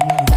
Mm.